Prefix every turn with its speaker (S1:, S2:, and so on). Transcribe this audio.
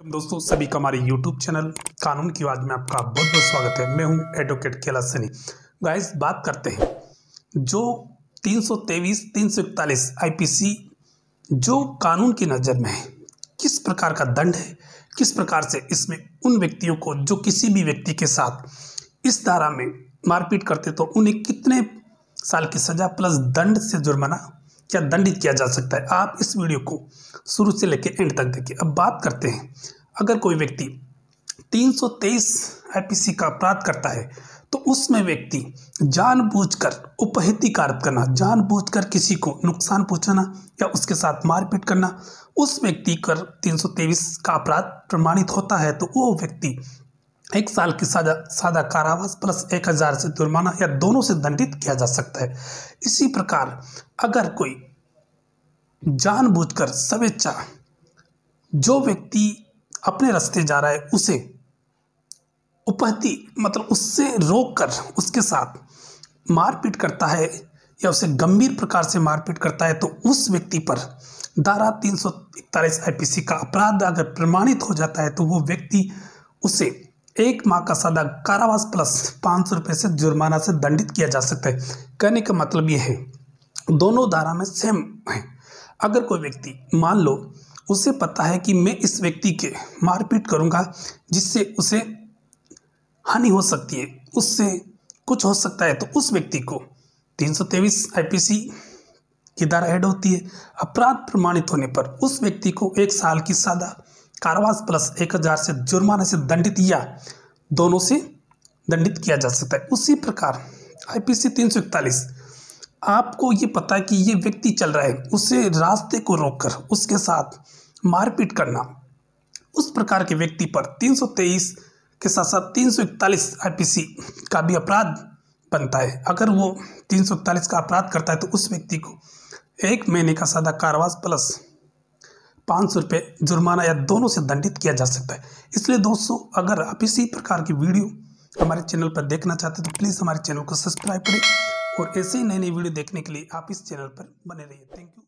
S1: दोस्तों, सभी का हमारे YouTube चैनल कानून की आवाज़ में आपका बहुत बहुत स्वागत है। मैं हूँ एडवोकेट केला सनी। गाइस बात करते हैं। जो 323 341 आईपीसी जो कानून की नज़र में है, किस प्रकार का दंड है, किस प्रकार से इसमें उन व्यक्तियों को, जो किसी भी व्यक्ति के साथ इस धारा में मारपीट करते तो उन्हें कितने साल की सज़ा, प्लस दंड से जुर्माना क्या दंडित किया जा सकता है। आप इस वीडियो को शुरू से लेकर एंड तक देखिए। अब बात करते हैं। अगर कोई व्यक्ति 323 आईपीसी का अपराध करता है तो उसमें व्यक्ति जानबूझकर उपहित कार्य करना, जानबूझकर किसी को नुकसान पहुंचाना या उसके साथ मारपीट करना, उस व्यक्ति कर 323 का अपराध प्रमाणित होता है तो वो व्यक्ति एक साल की सजा, सादा कारावास प्लस एक हज़ार से जुर्माना या दोनों से दंडित किया जा सकता है। इसी प्रकार, अगर कोई जानबूझकर स्वेच्छा जो व्यक्ति अपने रास्ते जा रहा है, उसे उपहति मतलब उससे रोक कर उसके साथ मारपीट करता है या उसे गंभीर प्रकार से मारपीट करता है तो उस व्यक्ति पर धारा तीन सौ इकतालीस का अपराध अगर प्रमाणित हो जाता है तो वो व्यक्ति उसे एक माह का सदा कारावास प्लस पाँच सौ रुपये से जुर्माना से दंडित किया जा सकता है। कहने का मतलब ये है, दोनों धारा में सेम है। अगर कोई व्यक्ति, मान लो, उसे पता है कि मैं इस व्यक्ति के मारपीट करूँगा, जिससे उसे हानि हो सकती है, उससे कुछ हो सकता है तो उस व्यक्ति को तीन सौ तेईस आई पी सी की धारा ऐड होती है। अपराध प्रमाणित होने पर उस व्यक्ति को एक साल की सादा कारावास प्लस एक हज़ार से जुर्माने से दंडित या दोनों से दंडित किया जा सकता है। उसी प्रकार आईपीसी तीन सौ इकतालीस, आपको ये पता है कि ये व्यक्ति चल रहा है, उसे रास्ते को रोककर, उसके साथ मारपीट करना। उस प्रकार के व्यक्ति पर 323 के साथ साथ 341 आईपीसी का भी अपराध बनता है। अगर वो 341 का अपराध करता है तो उस व्यक्ति को एक महीने का सादा कारावास प्लस पाँच सौ रुपये जुर्माना या दोनों से दंडित किया जा सकता है। इसलिए दोस्तों, अगर आप इसी प्रकार की वीडियो हमारे चैनल पर देखना चाहते हैं तो प्लीज़ हमारे चैनल को सब्सक्राइब करें और ऐसे ही नई नई वीडियो देखने के लिए आप इस चैनल पर बने रहिए। Thank you.